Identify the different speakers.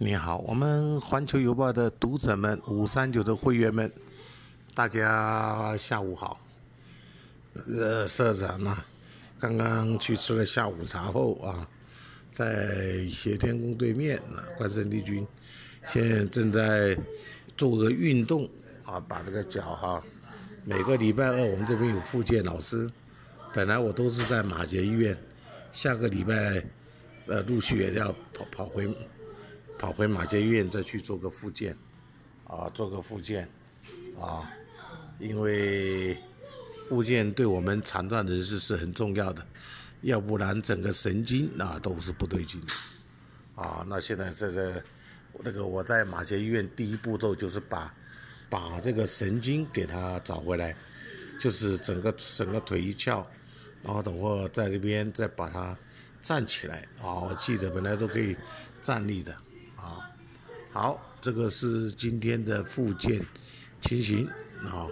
Speaker 1: 你好，我们环球邮报的读者们、五三九的会员们，大家下午好。呃，社长呢，刚刚去吃了下午茶后啊，在协天宫对面啊，关圣帝君，现在正在做个运动啊，把这个脚哈，每个礼拜二我们这边有复健老师，本来我都是在马杰医院，下个礼拜呃陆续也要跑跑回。跑回马街医院再去做个复健，啊，做个复健，啊，因为复健对我们残障人士是很重要的，要不然整个神经啊都是不对劲的，啊，那现在这个那个我在马街医院第一步骤就是把把这个神经给他找回来，就是整个整个腿一翘，然后等会在这边再把它站起来，啊，我记得本来都可以站立的。好，好，这个是今天的附件情形啊。